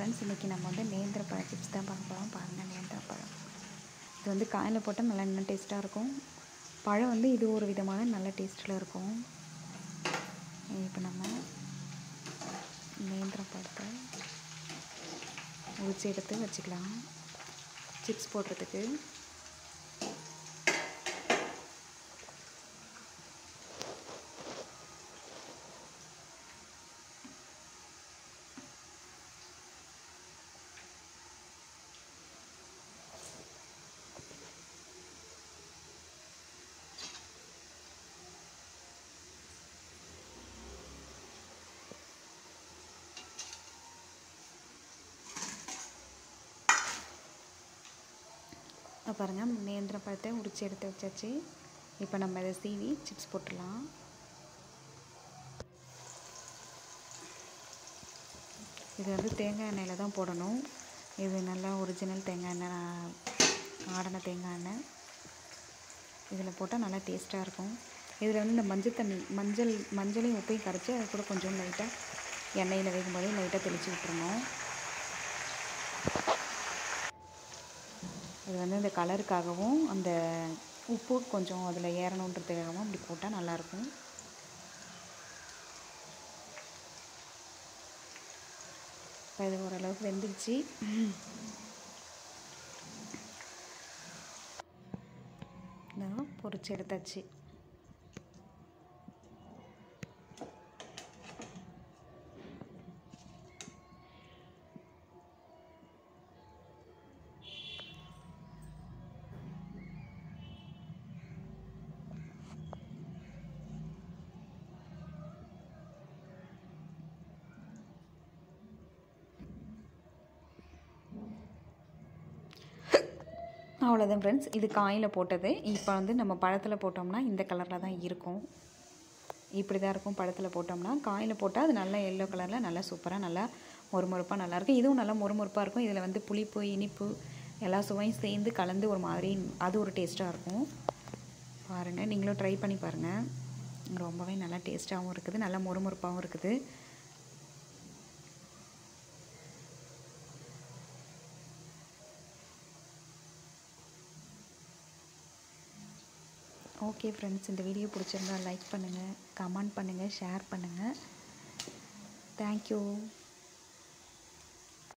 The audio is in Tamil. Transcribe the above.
ஃப்ரெண்ட்ஸ் இன்றைக்கி நம்ம வந்து நேந்திர பழ சிப்ஸ் தான் பார்க்க போகிறோம் பாருங்கள் நேந்திர பழம். இது வந்து காயில் போட்டால் நல்லா இன்னும் டேஸ்ட்டாக இருக்கும். பழம் வந்து இது ஒரு விதமான நல்ல டேஸ்ட்டில் இருக்கும். இப்போ நம்ம நேந்திர பழத்தை உரிச்சு எடுத்து வச்சுக்கலாம். சிப்ஸ் போடுறதுக்கு. பாருங்கள் நேந்திர பழத்தை உரிச்சு எடுத்து வச்சாச்சு. இப்போ நம்ம இதை சீவி சிப்ஸ் போட்டுடலாம். இது வந்து தேங்காய் எண்ணெயில் தான் போடணும். இது நல்லா ஒரிஜினல் தேங்காய் எண்ணெய் ஆடின தேங்காய் எண்ணெய். இதில் போட்டால் நல்லா டேஸ்ட்டாக இருக்கும். இதில் வந்து இந்த மஞ்சள் தண்ணி மஞ்சள் மஞ்சளையும் உப்பையும் கரைச்சி அது கூட கொஞ்சம் லைட்டாக எண்ணெயில் வேகும்போதே லைட்டாக தெளித்து விட்டுருணும் இது வந்து இந்த கலருக்காகவும் அந்த உப்பு கொஞ்சம் அதில் ஏறணுன்றதுக்காகவும் அப்படி போட்டால் நல்லாயிருக்கும். இப்போ இது ஓரளவுக்கு வெந்துடுச்சு இதோ பொரிச்சு எடுத்தாச்சு. அவ்வளோதான் ஃப்ரெண்ட்ஸ் இது காயில் போட்டது. இப்போ வந்து நம்ம பழத்தில் போட்டோம்னா இந்த கலரில் தான் இருக்கும். இப்படி தான் இருக்கும் பழத்தில் போட்டோம்னா. காயில் போட்டால் அது நல்லா எல்லோ கலரில் நல்லா சூப்பராக நல்லா மொறுமொறுப்பாக நல்லாயிருக்கும் இதுவும் நல்லா மொறுமொறுப்பாக இருக்கும். இதில் வந்து புளிப்பு இனிப்பு எல்லா சுவையும் சேர்ந்து கலந்து ஒரு மாதிரி அது ஒரு டேஸ்ட்டாக இருக்கும். பாருங்கள் நீங்களும் ட்ரை பண்ணி பாருங்கள் ரொம்பவே நல்லா டேஸ்ட்டாகவும் இருக்குது. நல்லா மொறுமொறுப்பாகவும் இருக்குது. ஓகே ஃப்ரெண்ட்ஸ் இந்த வீடியோ பிடிச்சிருந்தா லைக் பண்ணுங்கள் கமெண்ட் பண்ணுங்கள் ஷேர் பண்ணுங்கள் தேங்க்யூ